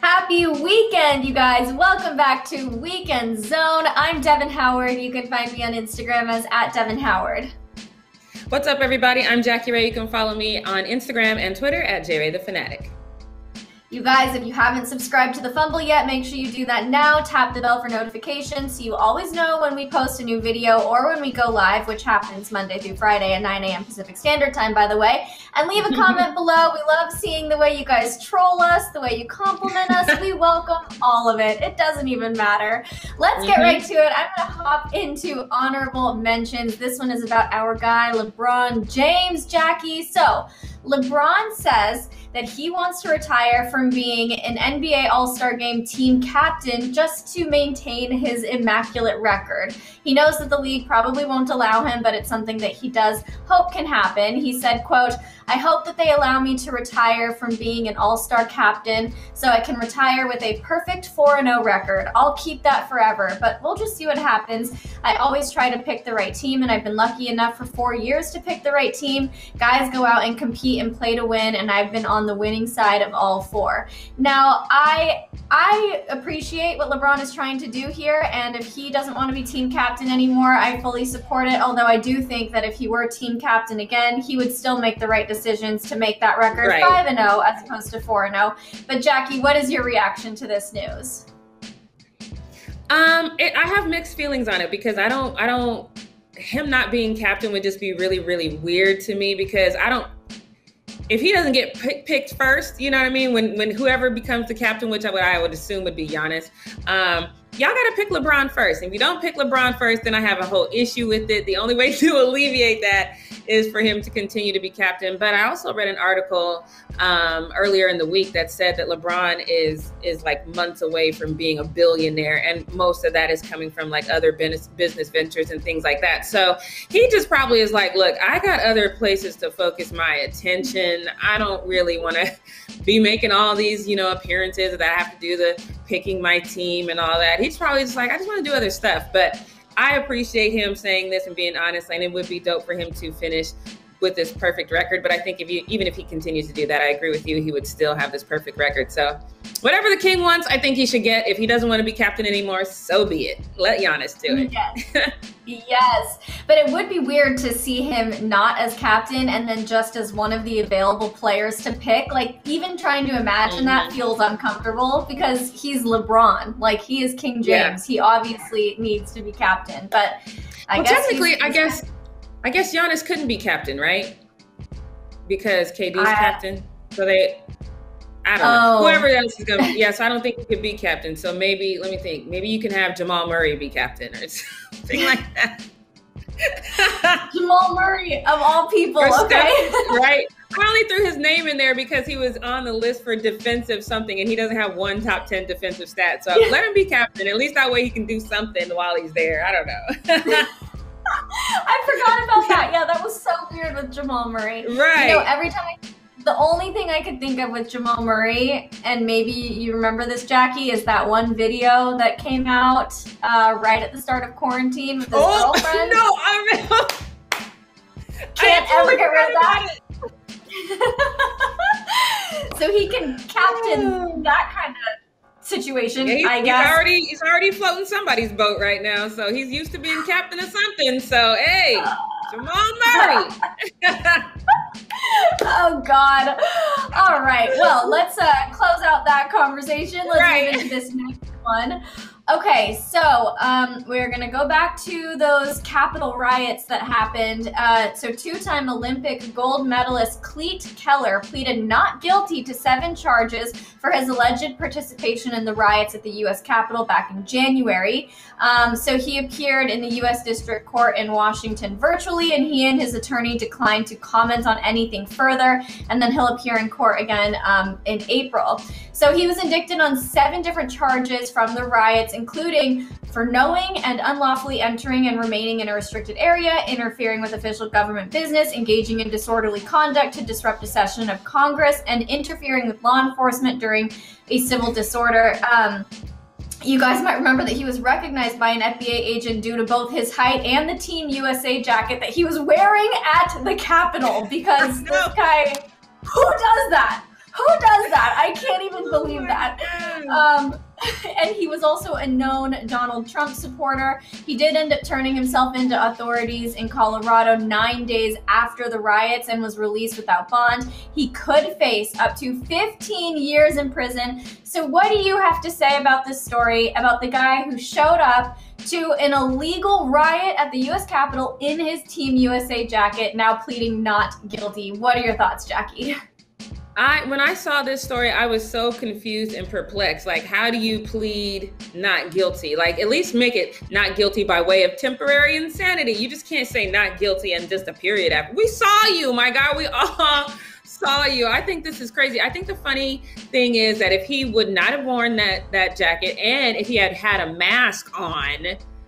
Happy weekend, you guys. Welcome back to Weekend Zone. I'm Devyn Howard. You can find me on Instagram as at Devyn Howard. What's up, everybody? I'm Jackie Ray. You can follow me on Instagram and Twitter at JRayTheFanatic. the Fanatic. You guys, if you haven't subscribed to the Fumble yet, make sure you do that now. Tap the bell for notifications so you always know when we post a new video or when we go live, which happens Monday through Friday at 9 a.m. Pacific Standard Time, by the way. And leave a comment below. We love seeing the way you guys troll us, the way you compliment us. We welcome all of it. It doesn't even matter. Let's get right mhm. to it. I'm going to hop into honorable mentions. This one is about our guy, LeBron James, Jackie. So, LeBron says that he wants to retire from being an NBA All Star Game team captain just to maintain his immaculate record. He knows that the league probably won't allow him, but it's something that he does hope can happen. He said, quote, I hope that they allow me to retire from being an all-star captain so I can retire with a perfect 4-0 record. I'll keep that forever, but we'll just see what happens. I always try to pick the right team and I've been lucky enough for 4 years to pick the right team. Guys go out and compete and play to win and I've been on the winning side of all four. Now, I I appreciate what LeBron is trying to do here and if he doesn't want to be team captain anymore, I fully support it. Although I do think that if he were team captain again, he would still make the right decisions to make that record Right. 5 and 0 as opposed to 4 and 0. But Jackie, what is your reaction to this news? Um, it, I have mixed feelings on it because I don't, I don't. Him not being captain would just be really, really weird to me because I don't. If he doesn't get pick, picked first, you know what I mean. When when whoever becomes the captain, which I would, I would assume would be Giannis. Um, y'all got to pick LeBron first. If you don't pick LeBron first, then I have a whole issue with it. The only way to alleviate that is for him to continue to be captain. But I also read an article um, earlier in the week that said that LeBron is is like months away from being a billionaire, and most of that is coming from like other business business ventures and things like that. So he just probably is like, look, I got other places to focus my attention. I don't really want to be making all these, you know, appearances that I have to do the picking my team and all that. He's probably just like, I just want to do other stuff. But I appreciate him saying this and being honest, and it would be dope for him to finish with this perfect record. But I think if you even if he continues to do that, I agree with you, he would still have this perfect record. So whatever the king wants, I think he should get. If he doesn't want to be captain anymore, so be it. Let Giannis do it. Yes. yes. But it would be weird to see him not as captain and then just as one of the available players to pick. Like, even trying to imagine that Mm-hmm. feels uncomfortable because he's LeBron. Like, he is King Yeah. James. He obviously needs to be captain. But I well, guess. technically, he's- I guess, I guess Giannis couldn't be captain, right? Because KD's I- captain. So they, I don't Oh. know. Whoever else is gonna, be, yeah. So I don't think he could be captain. So maybe, let me think. Maybe you can have Jamal Murray be captain or something like that. Jamal Murray, of all people, Or okay? Steph, right? I only threw his name in there because he was on the list for defensive something, and he doesn't have one top ten defensive stat. So let him be captain. At least that way he can do something while he's there. I don't know. I forgot about that. Yeah, that was so weird with Jamal Murray. right. You know, every time I, the only thing I could think of with Jamal Murray, and maybe you remember this, Jackie, is that one video that came out uh, right at the start of quarantine with his oh girlfriend. no! I remember. Can't I ever get rid of that. so he can captain that kind of situation, Yeah, he's, I he's already he's already floating somebody's boat right now, so he's used to being captain of something. So hey, Jamal Murray. oh God. All right. Well, let's uh, close out that conversation. Let's Right. move into this next one. Okay, so um, we're gonna go back to those Capitol riots that happened. Uh, so, two-time Olympic gold medalist Klete Keller pleaded not guilty to seven charges for his alleged participation in the riots at the U.S. Capitol back in January. Um, so, he appeared in the U.S. District Court in Washington virtually, and he and his attorney declined to comment on anything further. And then he'll appear in court again um, in April. So he was indicted on seven different charges from the riots, including for knowing and unlawfully entering and remaining in a restricted area, interfering with official government business, engaging in disorderly conduct to disrupt a session of Congress, and interfering with law enforcement during a civil disorder. Um, you guys might remember that he was recognized by an FBI agent due to both his height and the Team USA jacket that he was wearing at the Capitol because this guy, who does that? Who does that? I can't even oh believe that. Um, and he was also a known Donald Trump supporter. He did end up turning himself into authorities in Colorado nine days after the riots and was released without bond. He could face up to 15 years in prison. So, what do you have to say about this story about the guy who showed up to an illegal riot at the US Capitol in his Team USA jacket, now pleading not guilty? What are your thoughts, Jackie? I when I saw this story, I was so confused and perplexed. Like, how do you plead not guilty? Like, at least make it not guilty by way of temporary insanity. You just can't say not guilty and just a period after. We saw you, my God. We all saw you. I think this is crazy. I think the funny thing is that if he would not have worn that that jacket and if he had had a mask on,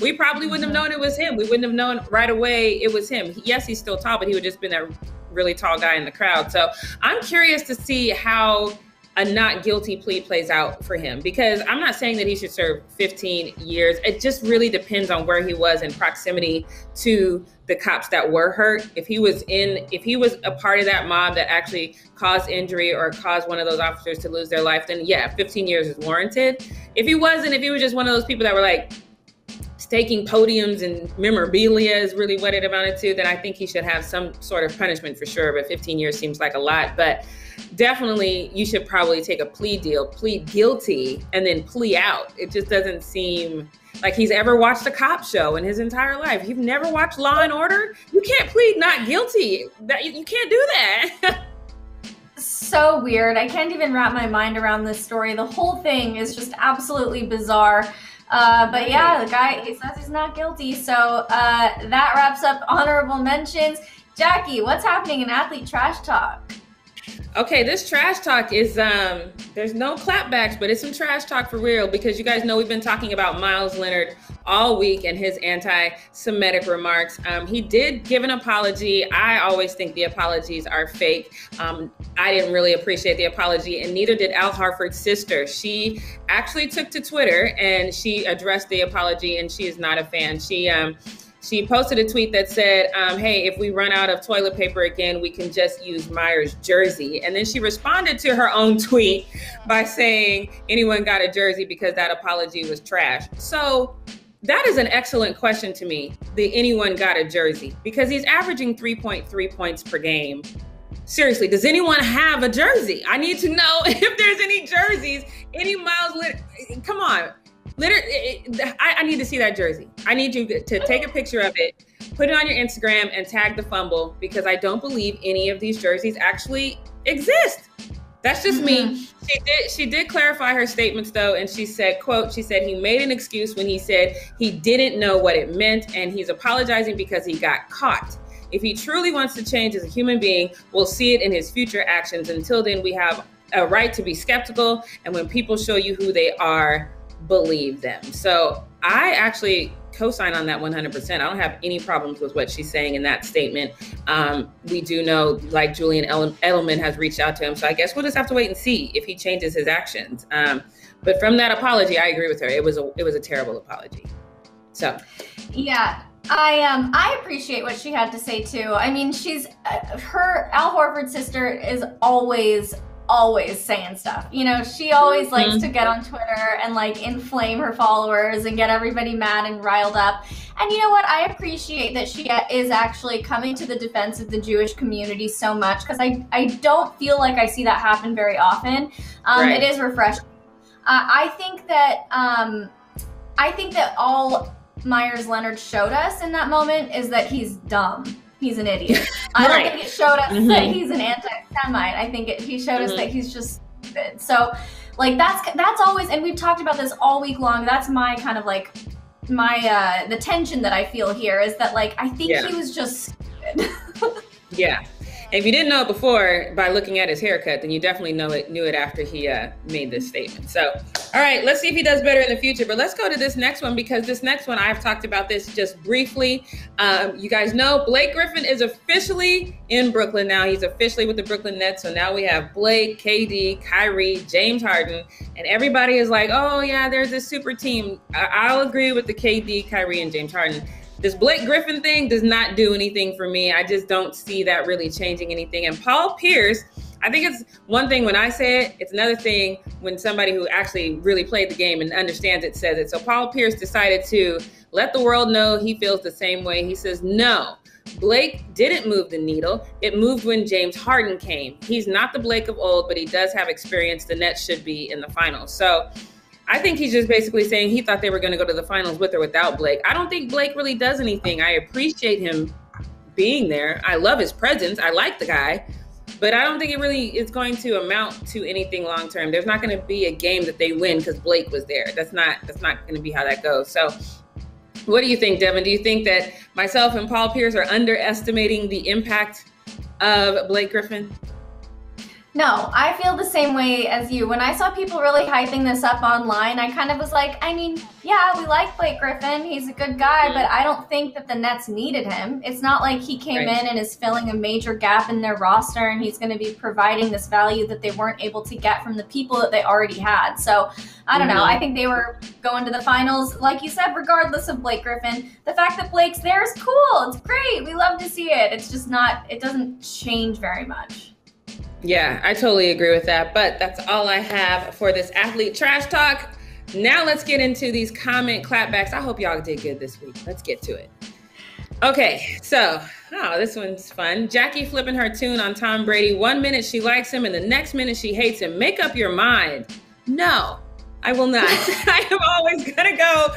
we probably wouldn't have mm-hmm. known it was him. We wouldn't have known right away it was him. Yes, he's still tall, but he would just been that really tall guy in the crowd. So I'm curious to see how a not guilty plea plays out for him because I'm not saying that he should serve 15 years. It just really depends on where he was in proximity to the cops that were hurt. If he was in, if he was a part of that mob that actually caused injury or caused one of those officers to lose their life, then yeah, 15 years is warranted. If he wasn't, if he was just one of those people that were like, staking podiums and memorabilia is really what it amounted to, then I think he should have some sort of punishment for sure. But 15 years seems like a lot. But definitely, you should probably take a plea deal, plead guilty, and then plea out. It just doesn't seem like he's ever watched a cop show in his entire life. You've never watched Law and Order? You can't plead not guilty. That you can't do that. so weird. I can't even wrap my mind around this story. The whole thing is just absolutely bizarre. Uh, but yeah, the guy he says he's not guilty. So uh, that wraps up honorable mentions. Jackie, what's happening in athlete trash talk? Okay, this trash talk is um there's no clapbacks, but it's some trash talk for real because you guys know we've been talking about Meyers Leonard all week and his anti-Semitic remarks. Um, he did give an apology. I always think the apologies are fake. Um, I didn't really appreciate the apology, and neither did Al Horford's sister. She actually took to Twitter and she addressed the apology, and she is not a fan. She um she posted a tweet that said, um, Hey, if we run out of toilet paper again, we can just use Meyers' jersey. And then she responded to her own tweet by saying, Anyone got a jersey because that apology was trash. So that is an excellent question to me. The anyone got a jersey because he's averaging 3.3 points per game. Seriously, does anyone have a jersey? I need to know if there's any jerseys, any miles. Lit- Come on, literally, I, I, need to see that jersey. I need you to take a picture of it, put it on your Instagram, and tag the fumble because I don't believe any of these jerseys actually exist. That's just mm-hmm. me. She did she did clarify her statements though, and she said, quote, she said he made an excuse when he said he didn't know what it meant, and he's apologizing because he got caught. If he truly wants to change as a human being, we'll see it in his future actions. Until then, we have a right to be skeptical. And when people show you who they are, believe them. So I actually co-sign on that 100%. I don't have any problems with what she's saying in that statement. Um, we do know, like Julian Edelman has reached out to him, so I guess we'll just have to wait and see if he changes his actions. Um, but from that apology, I agree with her. It was a it was a terrible apology. So, yeah. I um I appreciate what she had to say too. I mean, she's uh, her Al Horford sister is always always saying stuff. You know, she always mm-hmm. likes to get on Twitter and like inflame her followers and get everybody mad and riled up. And you know what? I appreciate that she is actually coming to the defense of the Jewish community so much because I, I don't feel like I see that happen very often. Um, right. It is refreshing. Uh, I think that um, I think that all Meyers Leonard showed us in that moment is that he's dumb he's an idiot. I don't think it showed us mm-hmm. that he's an anti-Semite. I think it, he showed mm-hmm. us that he's just stupid. So, like that's that's always, and we've talked about this all week long. That's my kind of like my uh the tension that I feel here is that like I think yeah. he was just stupid. yeah. If you didn't know it before by looking at his haircut, then you definitely know it knew it after he uh, made this statement. So, all right, let's see if he does better in the future. But let's go to this next one because this next one I've talked about this just briefly. Um, you guys know Blake Griffin is officially in Brooklyn now. He's officially with the Brooklyn Nets. So now we have Blake, KD, Kyrie, James Harden, and everybody is like, "Oh yeah, there's this super team." I- I'll agree with the KD, Kyrie, and James Harden this Blake Griffin thing does not do anything for me. I just don't see that really changing anything. And Paul Pierce, I think it's one thing when I say it, it's another thing when somebody who actually really played the game and understands it says it. So Paul Pierce decided to let the world know he feels the same way. He says, no. Blake didn't move the needle. It moved when James Harden came. He's not the Blake of old, but he does have experience. The Nets should be in the finals. So I think he's just basically saying he thought they were going to go to the finals with or without Blake. I don't think Blake really does anything. I appreciate him being there. I love his presence. I like the guy, but I don't think it really is going to amount to anything long term. There's not going to be a game that they win because Blake was there. That's not that's not going to be how that goes. So, what do you think, Devyn? Do you think that myself and Paul Pierce are underestimating the impact of Blake Griffin? No, I feel the same way as you. When I saw people really hyping this up online, I kind of was like, I mean, yeah, we like Blake Griffin. He's a good guy, but I don't think that the Nets needed him. It's not like he came right. in and is filling a major gap in their roster and he's going to be providing this value that they weren't able to get from the people that they already had. So I don't mm-hmm. know. I think they were going to the finals, like you said, regardless of Blake Griffin. The fact that Blake's there is cool. It's great. We love to see it. It's just not, it doesn't change very much. Yeah, I totally agree with that. But that's all I have for this athlete trash talk. Now let's get into these comment clapbacks. I hope y'all did good this week. Let's get to it. Okay, so oh, this one's fun. Jackie flipping her tune on Tom Brady. One minute she likes him, and the next minute she hates him. Make up your mind. No, I will not. I am always gonna go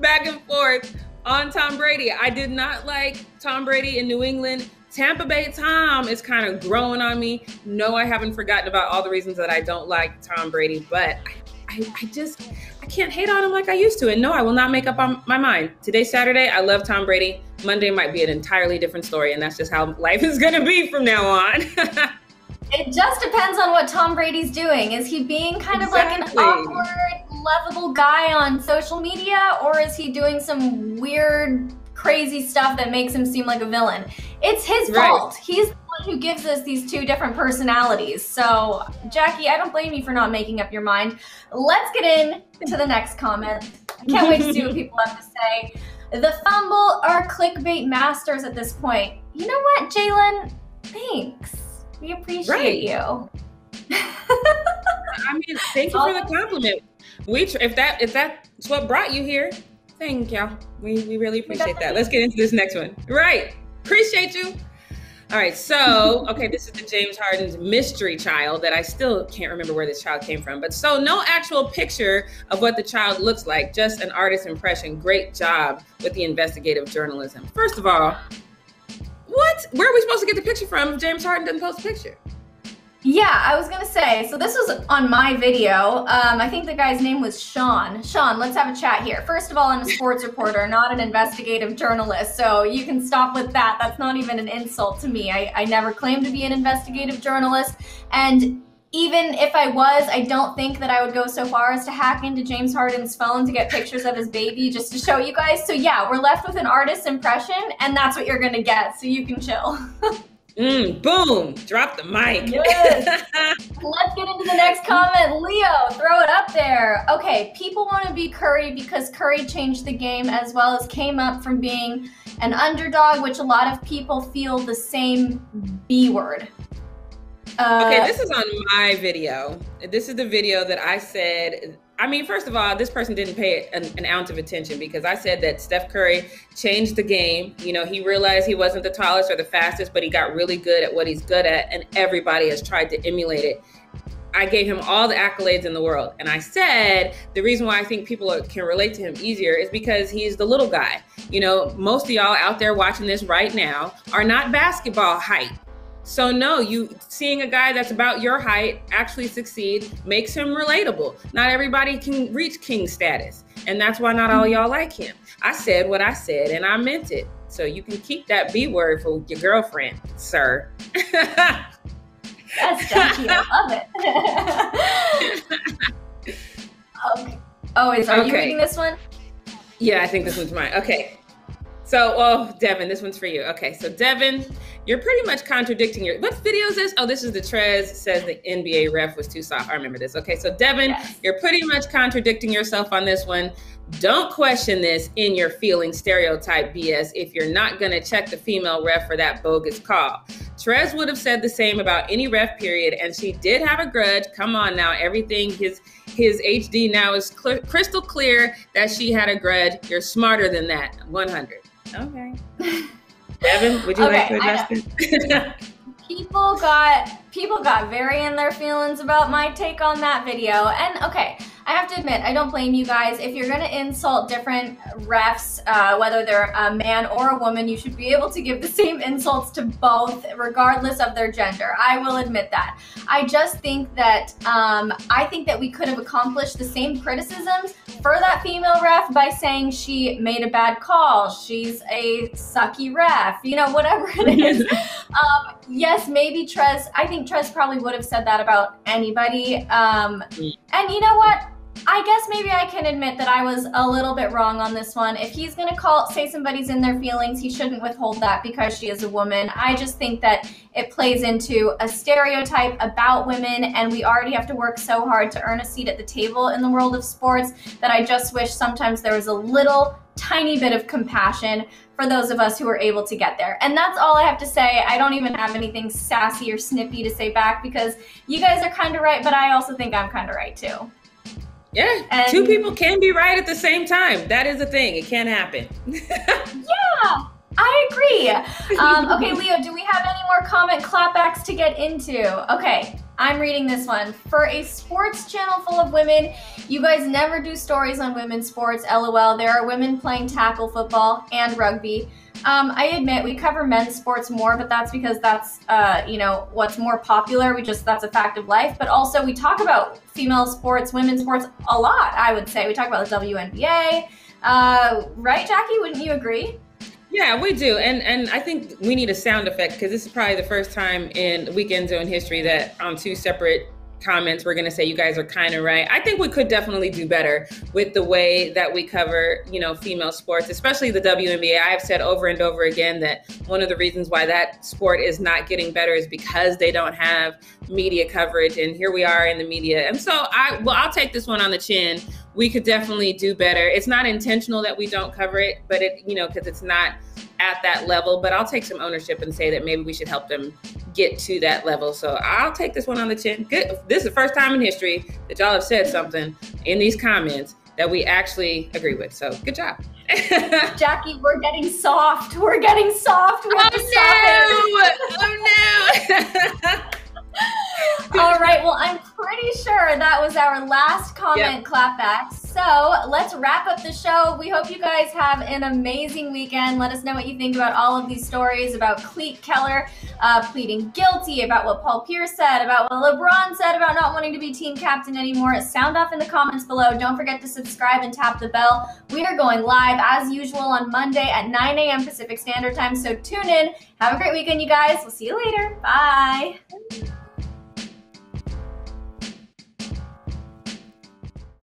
back and forth on Tom Brady. I did not like Tom Brady in New England. Tampa Bay Tom is kind of growing on me. No, I haven't forgotten about all the reasons that I don't like Tom Brady, but I, I, I just I can't hate on him like I used to. And no, I will not make up on my mind. Today's Saturday. I love Tom Brady. Monday might be an entirely different story, and that's just how life is going to be from now on. it just depends on what Tom Brady's doing. Is he being kind exactly. of like an awkward, lovable guy on social media, or is he doing some weird crazy stuff that makes him seem like a villain. It's his right. fault. He's the one who gives us these two different personalities. So, Jackie, I don't blame you for not making up your mind. Let's get in to the next comment. I can't wait to see what people have to say. The fumble are clickbait masters at this point. You know what, Jalen? Thanks. We appreciate right. you. I mean, thank you for the compliment. We if that if that's what brought you here, Thank you. We, we really appreciate that. Let's get into this next one. Right. Appreciate you. All right. So, okay, this is the James Harden's mystery child that I still can't remember where this child came from. But so, no actual picture of what the child looks like, just an artist's impression. Great job with the investigative journalism. First of all, what? Where are we supposed to get the picture from if James Harden doesn't post a picture? Yeah, I was gonna say, so this was on my video. Um, I think the guy's name was Sean. Sean, let's have a chat here. First of all, I'm a sports reporter, not an investigative journalist, so you can stop with that. That's not even an insult to me. I, I never claimed to be an investigative journalist, and even if I was, I don't think that I would go so far as to hack into James Harden's phone to get pictures of his baby just to show you guys. So yeah, we're left with an artist's impression, and that's what you're gonna get, so you can chill. Mm, boom! Drop the mic. Yes. Let's get into the next comment. Leo, throw it up there. Okay, people want to be Curry because Curry changed the game as well as came up from being an underdog, which a lot of people feel the same B word. Uh, okay, this is on my video. This is the video that I said I mean, first of all, this person didn't pay an, an, ounce of attention because I said that Steph Curry changed the game. You know, he realized he wasn't the tallest or the fastest, but he got really good at what he's good at, and everybody has tried to emulate it. I gave him all the accolades in the world. And I said the reason why I think people can relate to him easier is because he's the little guy. You know, most of y'all out there watching this right now are not basketball height. So no, you seeing a guy that's about your height actually succeed makes him relatable. Not everybody can reach king status, and that's why not all y'all like him. I said what I said and I meant it. So you can keep that B word for your girlfriend, sir. yes, Jackie, I love it. okay. Oh, is are okay. you reading this one? Yeah, I think this one's mine. Okay. So, oh, Devyn, this one's for you. Okay, so Devyn, you're pretty much contradicting your. What video is this? Oh, this is the Trez says the NBA ref was too soft. I remember this. Okay, so Devyn, yes. you're pretty much contradicting yourself on this one. Don't question this in your feeling stereotype BS if you're not going to check the female ref for that bogus call. Trez would have said the same about any ref period, and she did have a grudge. Come on now, everything his his HD now is cl- crystal clear that she had a grudge. You're smarter than that. 100. Okay. Evan, would you okay, like to address this? people got people got very in their feelings about my take on that video. And okay, I have to admit, I don't blame you guys. If you're gonna insult different refs, uh, whether they're a man or a woman, you should be able to give the same insults to both, regardless of their gender. I will admit that. I just think that um, I think that we could have accomplished the same criticisms for that female ref by saying she made a bad call, she's a sucky ref, you know, whatever it is. um, yes, maybe Trez. I think Trez probably would have said that about anybody. Um, mm. and you know what? I guess maybe I can admit that I was a little bit wrong on this one. If he's gonna call say somebody's in their feelings, he shouldn't withhold that because she is a woman. I just think that it plays into a stereotype about women, and we already have to work so hard to earn a seat at the table in the world of sports that I just wish sometimes there was a little tiny bit of compassion for those of us who are able to get there. And that's all I have to say. I don't even have anything sassy or snippy to say back because you guys are kind of right, but I also think I'm kind of right too. Yeah, and two people can be right at the same time. That is a thing. It can happen. yeah, I agree. Um, okay, Leo, do we have any more comment clapbacks to get into? Okay, I'm reading this one. For a sports channel full of women, you guys never do stories on women's sports. LOL. There are women playing tackle football and rugby. Um, I admit we cover men's sports more, but that's because that's uh, you know what's more popular. We just that's a fact of life. But also we talk about female sports, women's sports a lot. I would say we talk about the WNBA, uh, right, Jackie? Wouldn't you agree? Yeah, we do, and and I think we need a sound effect because this is probably the first time in Weekend Zone history that on two separate comments we're going to say you guys are kind of right. I think we could definitely do better with the way that we cover you know female sports especially the WNBA i've said over and over again that one of the reasons why that sport is not getting better is because they don't have media coverage and here we are in the media. And so i well i'll take this one on the chin we could definitely do better it's not intentional that we don't cover it but it you know because it's not at that level but i'll take some ownership and say that maybe we should help them get to that level. So I'll take this one on the chin. Good. This is the first time in history that y'all have said something in these comments that we actually agree with. So good job. Jackie, we're getting soft. We're getting soft. We oh, no. oh no. All right. Well, I'm sure that was our last comment yep. clapback. So let's wrap up the show. We hope you guys have an amazing weekend. Let us know what you think about all of these stories about Klete Keller uh, pleading guilty, about what Paul Pierce said, about what LeBron said about not wanting to be team captain anymore. Sound off in the comments below. Don't forget to subscribe and tap the bell. We are going live as usual on Monday at 9 a.m. Pacific Standard Time. So tune in. Have a great weekend, you guys. We'll see you later. Bye.